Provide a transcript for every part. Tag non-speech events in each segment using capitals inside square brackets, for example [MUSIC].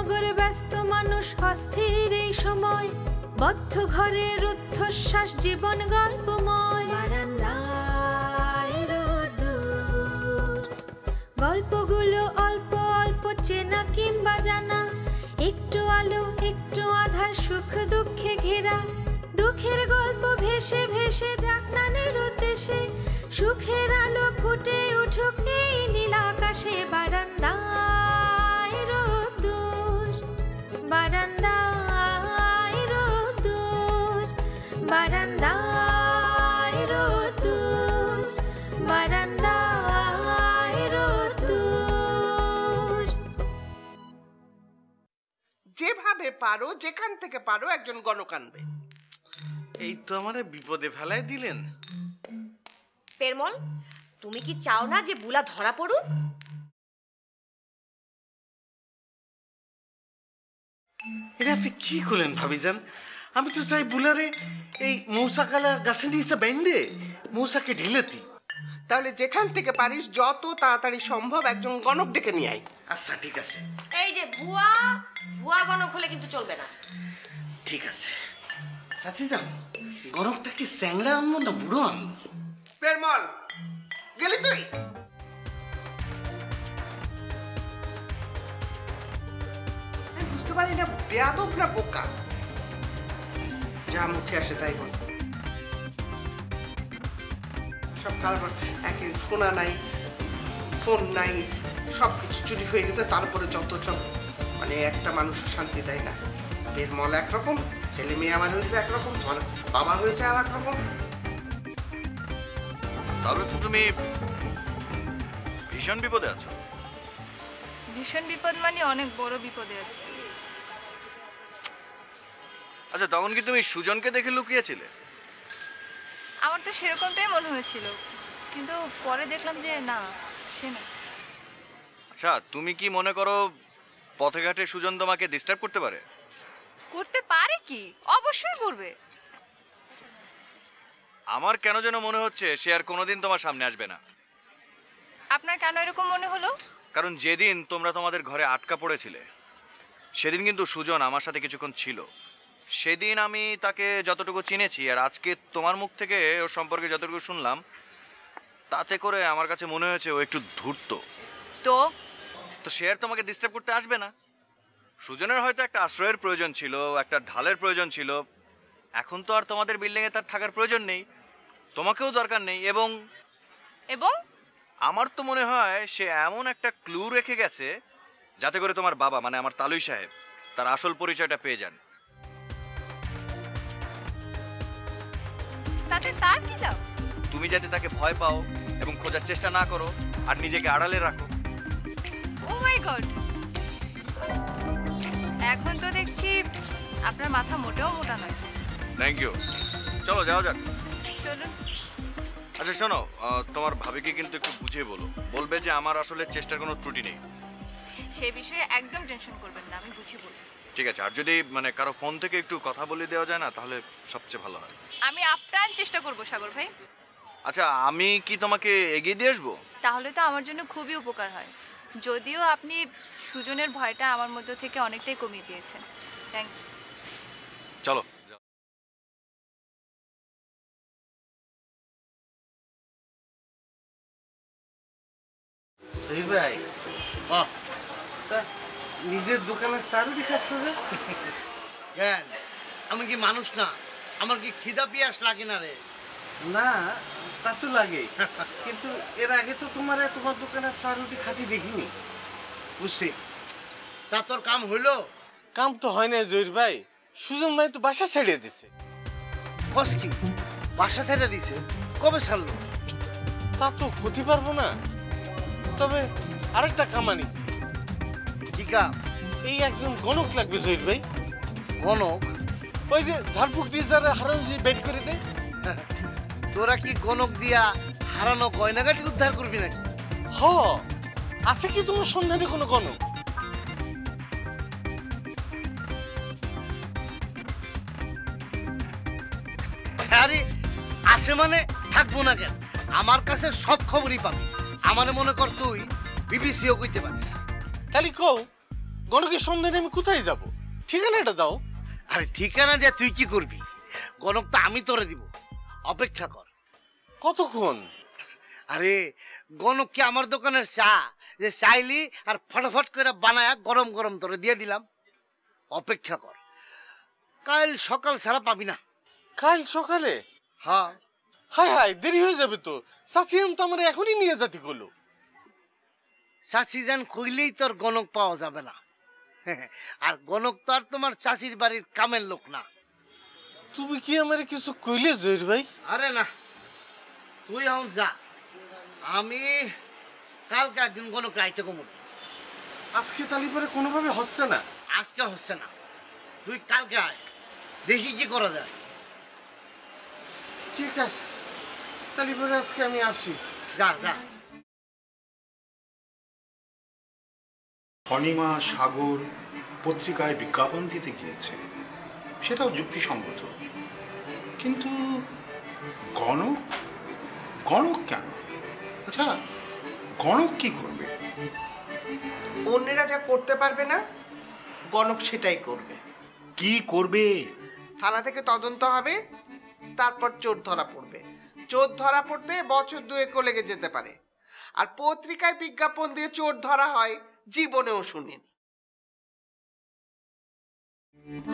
নগরে ব্যস্ত মানুষ অস্থির এই সময়। বদ্ধ ঘরে রুদ্ধশ্বাস, জীবন গল্পময়। গল্পগুলো অল্প অল্প চেনা কিংবা জানা। একটু আলো, একটু আধার, সুখ দুঃখে ঘেরা। দুঃখের গল্প ভেসে ভেসে যাক নানের উদ্দেশ্যে। সুখের আলো ফুটে উঠুক এই নীল আকাশে বারান্দায় যেভাবে পারো যেখান থেকে পারো একজন গণক আনবে। এই তো আমারে বিপদে ফেলায় দিলেন। পেরমল তুমি কি চাও না যে বুলা ধরা পড়ুক? এটা আপনি কি করলেন ভাবিজান? আমি তো চাই বুলারে এই মৌসাকালা গাছে নিয়ে বেঁধে মৌসাকে ঢিলেতি তাহলে যেখান থেকে পারিস যত তাড়াতাড়ি সম্ভব একজন গণক ডেকে নিয়ে আয়। আচ্ছা ঠিক আছে। এই যে ভুয়া ভুয়া গণক হলে কিন্তু চলবে না। ঠিক আছে। সাথী যান গরমটা কি স্যাংরা আনব না বুড়ো আনব পেরমল গেলি তুই? বুঝতে পারি না বেয়াদব না বোকা? যা মুখে আসে তাই বল। সব খারাপ একে শোনা নাই ফোন নাই সব কিছু চুরি হয়ে গেছে তারপরে যত সব মানে একটা মানুষ শান্তি দেয় না। বের মল একরকম ছেলে মেয়ে আমার হয়েছে একরকম তোমার বাবা হয়েছে আর একরকম। তাহলে তো তুমি ভীষণ বিপদে আছো। ভীষণ বিপদ মানে অনেক বড় বিপদে আছে। আচ্ছা তখন কি তুমি সুজনকে দেখে লুকিয়েছিলে? আমার তো সেরকমটাই মনে হয়েছিল। কিন্তু পরে দেখলাম যে না সে না। আচ্ছা তুমি কি মনে করো পথে ঘাটে সুজন তোমাকে ডিস্টার্ব করতে পারে? করতে পারে কি? অবশ্যই করবে। আমার কেন যেন মনে হচ্ছে সে আর কোনোদিন তোমার সামনে আসবে না। আপনার কেন এরকম মনে হলো? কারণ যেদিন তোমরা তোমাদের ঘরে আটকা পড়েছিলে সেদিন কিন্তু সুজন আমার সাথে কিছুক্ষণ ছিল। সেদিন আমি তাকে যতটুকু চিনেছি আর আজকে তোমার মুখ থেকে ওর সম্পর্কে যতটুকু শুনলাম তাতে করে আমার কাছে মনে হয়েছে ও একটু ধূর্ত। তো? তো সে আর তোমাকে ডিস্টার্ব করতে আসবে না। সুজনের হয়তো একটা আশ্রয়ের প্রয়োজন ছিল একটা ঢালের প্রয়োজন ছিল। এখন তো আর তোমাদের বিল্ডিংয়ে তার থাকার প্রয়োজন নেই। তোমাকেও দরকার নেই এবং এবং? আমার তো মনে হয় সে এমন একটা ক্লু রেখে গেছে যাতে করে তোমার বাবা মানে আমার তালুই সাহেব তার আসল পরিচয়টা পেয়ে যান। তাতে তার কি লাভ? তুমি যাতে তাকে ভয় পাও এবং খোঁজার চেষ্টা না করো আর নিজেকে আড়ালে রাখো। ও মাই গড এখন তো দেখছি আপনার মাথা মোটেও মোটা নয়। থ্যাংক ইউ চলো যাওয়া যাক। চলুন। আচ্ছা শোনো তোমার ভাবিকে কিন্তু একটু বুঝিয়ে বলো। বলবে যে আমার আসলে চেষ্টার কোনো ত্রুটি নেই। সেই বিষয়ে একদম টেনশন করবেন না আমি বুঝি বলি ঠিক আছে আর যদি মানে কারও ফোন থেকে একটু কথা বলে দেওয়া যায় না তাহলে সবচেয়ে ভালো হয়। আমি আপ্রাণ চেষ্টা করব সাগর ভাই। আচ্ছা আমি কি তোমাকে এগিয়ে দিয়ে আসব? তাহলে তো আমার জন্য খুবই উপকার হয়। যদিও আপনি সুজনের ভয়টা আমার মধ্যে থেকে অনেকটাই কমিয়ে দিয়েছেন। থ্যাঙ্কস চলো। ভাই। তা নিজের দোকানে চারুটি খাচ্ছ যে? কেন? আমি কি মানুষ না? আমার কি খিদা পিয়াস লাগে না রে? না তা তো লাগে। কিন্তু এর আগে তো তোমার তোমার দোকানে চারুটি খাতি দেখিনি। বুঝছি। তা তোর কাম হইল? কাম তো হয় না জহির ভাই। সুজন ভাই তো বাসা ছেড়ে দিছে। কস কি? বাসা ছেড়ে দিছে? কবে ছাড়লো? তা তো ক্ষতি পারব না। তবে আরেকটা কাম আনিছি। কি কাম এই একজন গণক লাগবে জহির ভাই। গণক? ওই যে ঝাড়ফুক দিয়ে যারা হারান যে বেড করে দেয়। [LAUGHS] তোরা কি গণক দিয়া হারানো গয়নাগাটি উদ্ধার করবি নাকি? হ আছে কি তোমার সন্ধানে কোনো গণক? আরে আছে মানে থাকব না কেন? আমার কাছে সব খবরই পাবি। আমারে মনে কর তুই বিবিসিও কইতে পারিস। খালি কও গণকের সন্ধানে আমি কোথায় যাব? ঠিকানাটা দাও। আরে ঠিকানা দিয়ে তুই কি করবি? গণক তো আমি তোরে দিব। অপেক্ষা কর। কতক্ষণ? আরে গণক কি আমার দোকানের চা? যে চাইলি আর ফটাফট করে বানায় গরম গরম তোরে দিয়ে দিলাম। অপেক্ষা কর। কাল সকাল ছাড়া পাবি না। কাল সকালে? হ্যাঁ। হায় হায় দেরি হয়ে যাবে তো। আম তো আমার এখনই নিয়ে যাতি করল। যান কইলেই তোর গণক পাওয়া যাবে না। [LAUGHS] আর গণক তো আর তোমার চাষির বাড়ির কামের লোক না। তুমি কি আমার কিছু কইলে জহির ভাই? আরে না তুই এখন যা। আমি কালকে একদিন গণক রাইতে কমু। আজকে তালি পরে কোনোভাবে হচ্ছে না? আজকে হচ্ছে না। তুই কালকে আয় দেখি কি করা যায়। ঠিক আছে। তালি পরে আজকে আমি আসি। যা যা। অনিমা সাগর পত্রিকায় বিজ্ঞাপন দিতে গিয়েছে। সেটাও যুক্তিসঙ্গত। কিন্তু গণক? গণক কেন? আচ্ছা গণক কি করবে? অন্যেরা যা করতে পারবে না গণক সেটাই করবে। কি করবে? থানা থেকে তদন্ত হবে তারপর চোর ধরা পড়বে। চোর ধরা পড়তে বছর দুয়েকও লেগে যেতে পারে। আর পত্রিকায় বিজ্ঞাপন দিয়ে চোর ধরা হয় জীবনেও শুনিনি।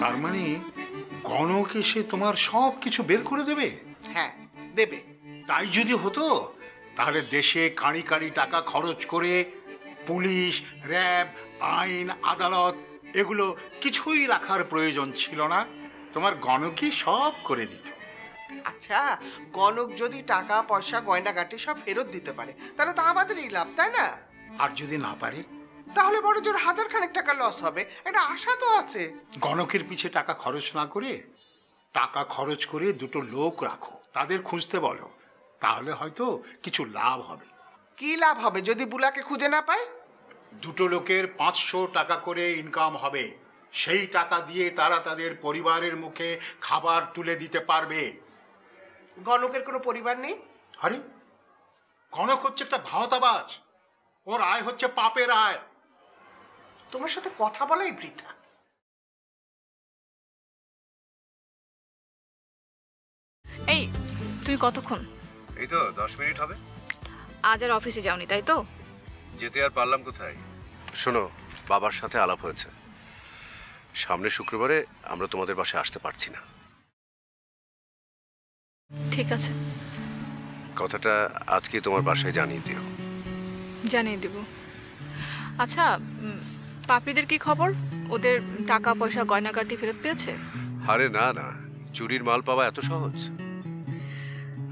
তার মানে গণক এসে তোমার সব কিছু বের করে দেবে? হ্যাঁ দেবে। তাই যদি হতো তাহলে দেশে কাঁড়ি কাঁড়ি টাকা খরচ করে পুলিশ র্যাব আইন আদালত এগুলো কিছুই রাখার প্রয়োজন ছিল না। তোমার গণকই সব করে দিত। আচ্ছা গণক যদি টাকা পয়সা গয়নাগাটি সব ফেরত দিতে পারে তাহলে তো আমাদেরই লাভ তাই না? আর যদি না পারে? তাহলে বড় জোর হাজার খানেক টাকা লস হবে। এটা আশা তো আছে। গণকের পিছে টাকা খরচ না করে টাকা খরচ করে দুটো লোক রাখো। তাদের খুঁজতে বলো। তাহলে হয়তো কিছু লাভ হবে। কি লাভ হবে যদি বুলাকে খুঁজে না পায়? দুটো লোকের পাঁচশো টাকা করে ইনকাম হবে। সেই টাকা দিয়ে তারা তাদের পরিবারের মুখে খাবার তুলে দিতে পারবে। গণকের কোনো পরিবার নেই? আরে গণক হচ্ছে একটা ভাওতাবাজ। ওর আয় হচ্ছে পাপের আয়। তোমার সাথে কথা বলাই বৃথা। এই তুমি কতক্ষণ? এই তো দশ মিনিট হবে। আজ আর অফিসে যাওনি তাই তো? যেতে আর পারলাম কোথায়? শোনো বাবার সাথে আলাপ হয়েছে। সামনে শুক্রবারে আমরা তোমাদের বাসায় আসতে পারছি না। ঠিক আছে। কথাটা আজকে তোমার বাসায় জানিয়ে দিও। জানিয়ে দেব। আচ্ছা পাপড়িদের কি খবর? ওদের টাকা পয়সা গয়নাগাটি ফেরত পেয়েছে? আরে না না। চুরির মাল পাওয়া এত সহজ।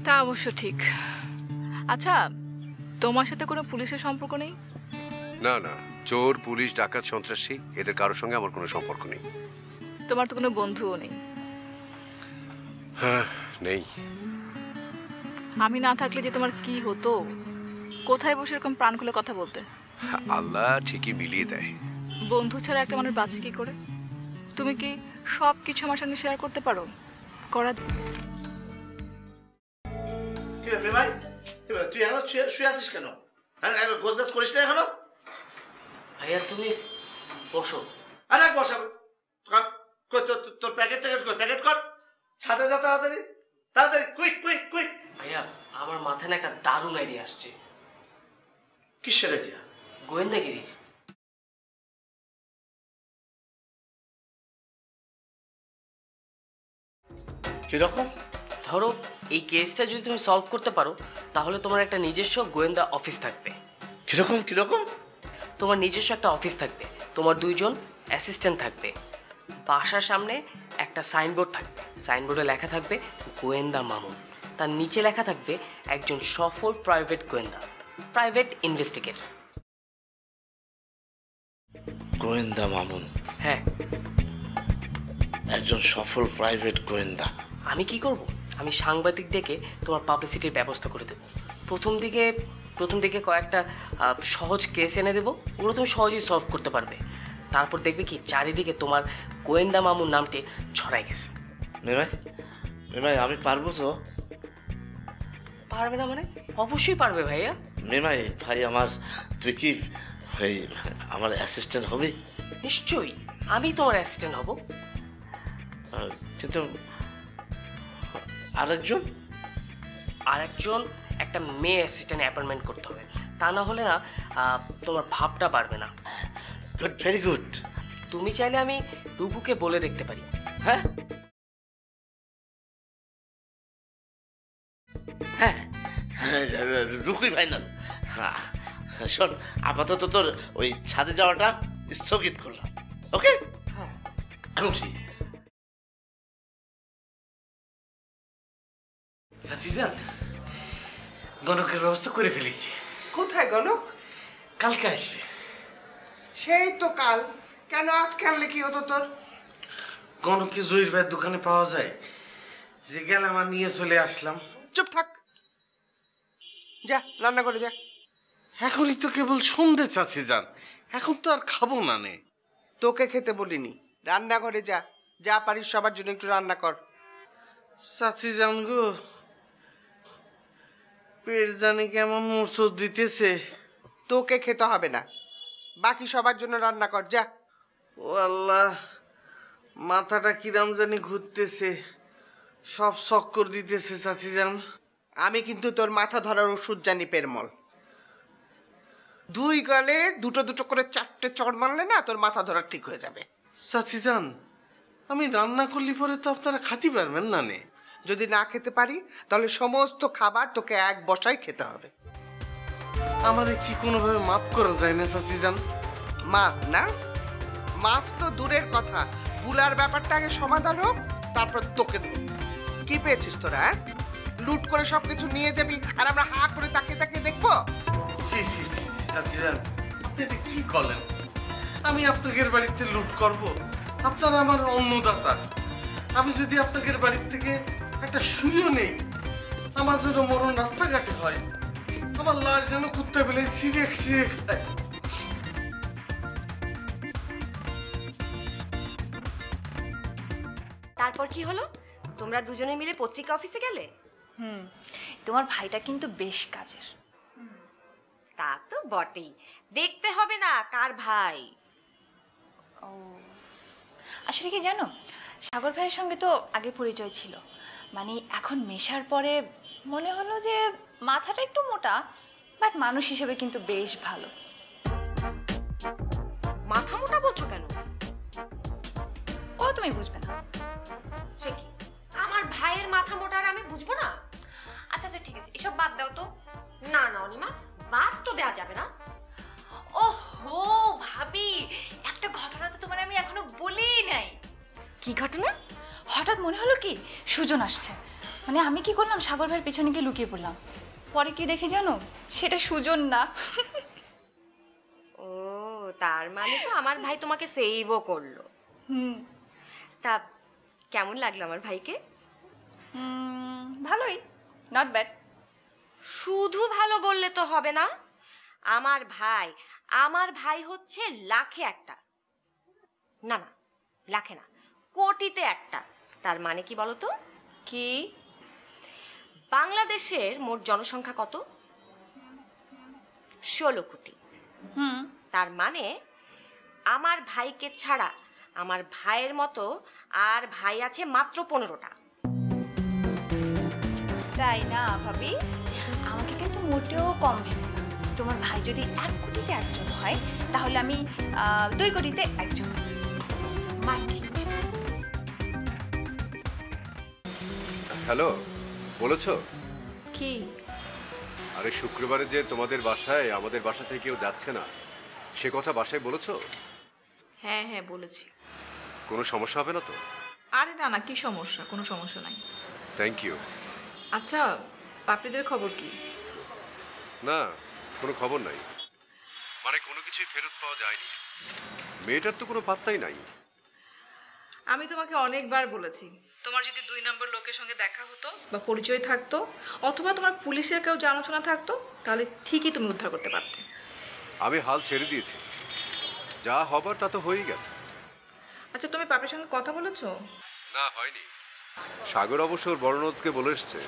তা অবশ্য ঠিক। আচ্ছা তোমার সাথে কোনো পুলিশের সম্পর্ক নেই? না না। চোর পুলিশ ডাকাত সন্ত্রাসী এদের কারোর সঙ্গে আমার কোনো সম্পর্ক নেই। তোমার তো কোনো বন্ধুও নেই। হ্যাঁ নেই। আমি না থাকলে যে তোমার কি হতো? কোথায় বসে এরকম প্রাণ খুলে কথা বলতে? আল্লাহ ঠিকই মিলিয়ে দেয়। বন্ধু ছাড়া একটা মানুষ বাঁচে কি করে? তুমি কি সব কিছু আমার সঙ্গে শেয়ার করতে পারো? করা ভাই তুই এখনও শুয়ে আছিস কেন? হ্যাঁ গোছ গাছ করিস না এখনও? ভাইয়া তুমি বসো। আরে বসাবে তোর প্যাকেট ট্যাকেট কর প্যাকেট কর। যা তাড়াতাড়ি। তাড়াতাড়ি কুইক কুইক কুইক ভাইয়া আমার মাথায় না একটা দারুণ আইডিয়া আসছে। কিসের এটা গোয়েন্দাগিরির। কীরকম? ধরো এই কেসটা যদি তুমি সলভ করতে পারো তাহলে তোমার একটা নিজস্ব গোয়েন্দা অফিস থাকবে। কীরকম কীরকম? তোমার নিজস্ব একটা অফিস থাকবে। তোমার দুইজন অ্যাসিস্ট্যান্ট থাকবে। বাসার সামনে একটা সাইনবোর্ড থাকবে। সাইনবোর্ডে লেখা থাকবে গোয়েন্দা মামুন। তার নিচে লেখা থাকবে একজন সফল প্রাইভেট গোয়েন্দা। প্রাইভেট ইনভেস্টিগেটর গোয়েন্দা মামুন? হ্যাঁ। একজন সফল প্রাইভেট গোয়েন্দা? আমি কি করব? আমি সাংবাদিক ডেকে তোমার পাবলিসিটির ব্যবস্থা করে দেবো। প্রথম দিকে প্রথম দিকে কয়েকটা সহজ কেস এনে দেবো। ওগুলো তুমি সহজেই সলভ করতে পারবে। তারপর দেখবে কি চারিদিকে তোমার গোয়েন্দা মামুর নামটি ছড়াই গেছে। মেমাই আমি পারব তো? পারবে না মানে? অবশ্যই পারবে ভাইয়া। মেমাই ভাই আমার তুই কি আমার অ্যাসিস্ট্যান্ট হবে? নিশ্চয়ই আমি তোমার অ্যাসিস্ট্যান্ট হব। কিন্তু আরেকজন? আর একজন একটা মেয়ে অ্যাসিস্ট্যান্ট অ্যাপয়েন্টমেন্ট করতে হবে। তা না হলে না তোমার ভাবটা বাড়বে না। গুড ভেরি গুড তুমি চাইলে আমি রুবুকে বলে দেখতে পারি। হ্যাঁ? হ্যাঁ রুকুই ফাইনাল হ্যাঁ শোন আপাতত তোর ওই ছাদে যাওয়াটা স্থগিত করলাম। ওকে আমি উঠি। সাথীজান গণকের ব্যবস্থা করে ফেলেছি। কোথায় গণক? কালকে আসবে। সেই তো কাল। কেন আজকে আনলে কি হতো তোর? গণকে জহির ভাইয়ের দোকানে পাওয়া যায়। যে গেলাম আর নিয়ে চলে আসলাম। চুপ থাক। যা রান্না করে যা। এখনই তো কেবল সন্ধে চাচ্ছি যান এখন তো আর খাব না নে। তোকে খেতে বলিনি। রান্নাঘরে যা। যা পারিস সবার জন্য একটু রান্না কর। চাচি যান গো পেট জানি কেমন মোচড় দিতেছে। তোকে খেতে হবে না। বাকি সবার জন্য রান্না কর যা। ও আল্লাহ মাথাটা কিরাম জানি ঘুরতেছে। সব চক্কর দিতেছে চাচি যান আমি কিন্তু তোর মাথা ধরার ওষুধ জানি পেরমল। দুই গালে দুটো দুটো করে চারটে চড় মারলে না তোর মাথা ধরা ঠিক হয়ে যাবে। চাচি যান আমি রান্না করলি পরে তো আপনারা খাতি পারবেন না নে। যদি না খেতে পারি তাহলে সমস্ত খাবার তোকে এক বসায় খেতে হবে। আমাদের কি কোনোভাবে মাফ করা যায় না যান মাফ না? মাফ তো দূরের কথা। বুলার ব্যাপারটা আগে সমাধান হোক তারপর তোকে দেবো। কি পেয়েছিস তোরা হ্যাঁ? লুট করে সবকিছু নিয়ে যাবি আর আমরা হা করে তাকে তাকে দেখব? সি সি সি আপনি এটা কি করলেন? আমি আপনাদের বাড়িতে লুট করব। আপনারা আমার অন্নদাতা। আমি যদি আপনাদের বাড়ির থেকে একটা সুইও নেই। আমার যেন মরণ রাস্তাঘাটে হয়। আমার লাশ যেন কুত্তা বেলে সিরে সিরে খায়। তারপর কি হলো? তোমরা দুজনে মিলে পত্রিকা অফিসে গেলে? হুম। তোমার ভাইটা কিন্তু বেশ কাজের। তা তো বটেই। দেখতে হবে না কার ভাই। ও। আসলে কি জানো? সাগর ভাইয়ের সঙ্গে তো আগে পরিচয় ছিল। মানে এখন মেশার পরে মনে হলো যে মাথাটা একটু মোটা বাট মানুষ হিসেবে কিন্তু বেশ ভালো। মাথা মোটা বলছো কেন? ও তুমি বুঝবে না। সে কি? আমার ভাইয়ের মাথা মোটা আর আমি বুঝব না? আচ্ছা আচ্ছা ঠিক আছে এসব বাদ দাও তো। না না অনিমা বাদ তো দেওয়া যাবে না। ওহো ভাবি একটা ঘটনা তো তোমার আমি এখনও বলেই নাই। কি ঘটনা? হঠাৎ মনে হলো কি? সুজন আসছে। মানে আমি কি করলাম? সাগর ভাইয়ের পেছনে গিয়ে লুকিয়ে পড়লাম। পরে কি দেখি জানো? সেটা সুজন না। ও তার মানে তো আমার ভাই তোমাকে সেভও করল। হুম। তা কেমন লাগল আমার ভাইকে? ভালোই। নট ব্যাড শুধু ভালো বললে তো হবে না। আমার ভাই আমার ভাই হচ্ছে লাখে একটা। না না লাখে না কোটিতে একটা। তার মানে কি বলো তো? কি? বাংলাদেশের মোট জনসংখ্যা কত? ষোলো কোটি। হুম। তার মানে আমার ভাইকে ছাড়া আমার ভাইয়ের মতো আর ভাই আছে মাত্র পনেরোটা। তাই না ভাবি? আমাকে কিন্তু মোটেও কম ভেবে না। তোমার ভাই যদি এক কোটিতে একজন হয় তাহলে আমি দুই কোটিতে একজন। মাইন্ড হ্যালো বলেছ? কি? আরে শুক্রবারে যে তোমাদের বাসায় আমাদের বাসা থেকে কেউ যাচ্ছে না। সে কথা বাসায় বলেছ? হ্যাঁ হ্যাঁ বলেছি। কোনো সমস্যা হবে না তো? আরে না না কি সমস্যা? কোনো সমস্যা নাই। থ্যাংক ইউ আচ্ছা পাপড়িদের খবর কি? না কোনো খবর নাই। মানে কোনো কিছুই ফেরত পাওয়া যায়নি। মেয়েটার তো কোনো পাত্তাই নাই। আমি তোমাকে অনেকবার বলেছি তোমার যদি দুই নম্বর লোকের সঙ্গে দেখা হতো বা পরিচয় থাকতো অথবা তোমার পুলিশের কেউ জানাশোনা থাকতো তাহলে ঠিকই তুমি উদ্ধার করতে পারতে। আমি হাল ছেড়ে দিয়েছি। যা হবার তা তো হয়েই গেছে। আচ্ছা তুমি পাপড়ির সঙ্গে কথা বলেছ? না হয়নি। সাগর অবশ্য ওর বড়নদকে বলে এসছে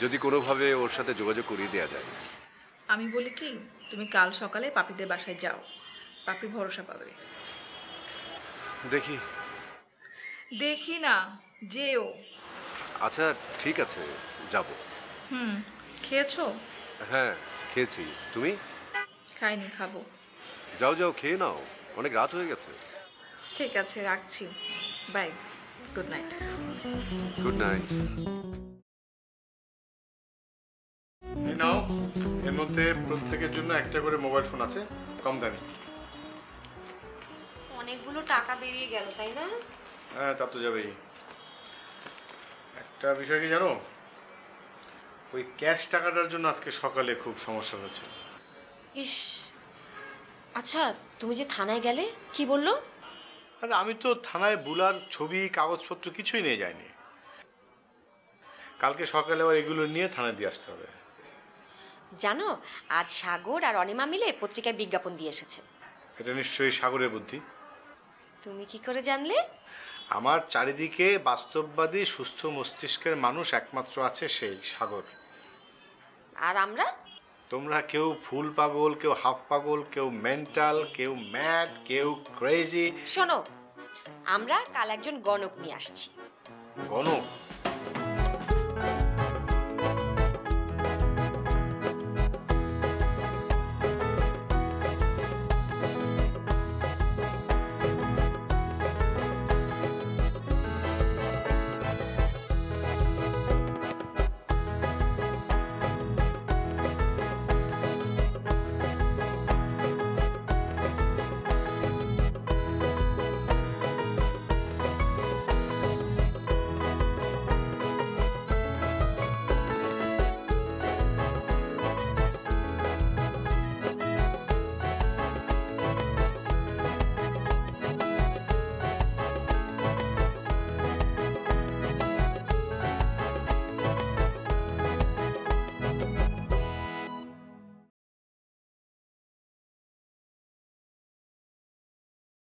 যদি কোনোভাবে ওর সাথে যোগাযোগ করিয়ে দেওয়া যায়। আমি বলি কি তুমি কাল সকালে পাপিদের বাসায় যাও। পাপি ভরসা পাবে। দেখি। দেখি না যেও। আচ্ছা ঠিক আছে যাব। হুম খেয়েছো? হ্যাঁ খেয়েছি। তুমি? খাইনি খাব। যাও যাও খেয়ে নাও। অনেক রাত হয়ে গেছে। ঠিক আছে রাখছি। Bye good night. Good night. নাও এর মধ্যে প্রত্যেকের জন্য একটা করে মোবাইল ফোন আছে। কম দামি। অনেকগুলো টাকা বেরিয়ে গেল তাই না? হ্যাঁ তা তো যাবেই। একটা বিষয় কি জানো? ওই ক্যাশ টাকাটার জন্য আজকে সকালে খুব সমস্যা হয়েছে। ইস আচ্ছা তুমি যে থানায় গেলে কি বলল? আরে আমি তো থানায় বুলার ছবি কাগজপত্র কিছুই নিয়ে যাইনি। কালকে সকালে আবার এগুলো নিয়ে থানায় দিয়ে আসতে হবে। জানো আজ সাগর আর অনিমা মিলে পত্রিকায় বিজ্ঞাপন দিয়ে এসেছে। এটা নিশ্চয়ই সাগরের বুদ্ধি। তুমি কি করে জানলে? আমার চারিদিকে বাস্তববাদী সুস্থ মস্তিষ্কের মানুষ একমাত্র আছে সেই সাগর। আর আমরা? তোমরা কেউ ফুল পাগল কেউ হাফ পাগল কেউ মেন্টাল কেউ ম্যাড কেউ ক্রেজি। শোনো আমরা কাল একজন গণক নিয়ে আসছি। গণক?